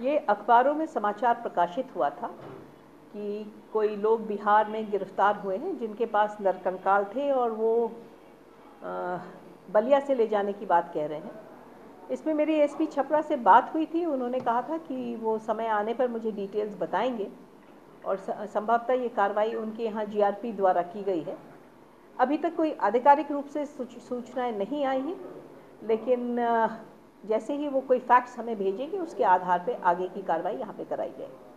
ये अखबारों में समाचार प्रकाशित हुआ था। कि कोई लोग बिहार में गिरफ़्तार हुए हैं, जिनके पास नरकंकाल थे और वो बलिया से ले जाने की बात कह रहे हैं। इसमें मेरी एसपी छपरा से बात हुई थी। उन्होंने कहा था कि वो समय आने पर मुझे डिटेल्स बताएँगे और संभवतः ये कार्रवाई उनके यहाँ जीआरपी द्वारा की गई है। अभी तक कोई आधिकारिक रूप से सूच- सूचनाएँ नहीं आई हैं, लेकिन जैसे ही वो कोई फैक्ट्स हमें भेजेंगे, उसके आधार पर आगे की कार्रवाई यहाँ पर कराई जाएगी।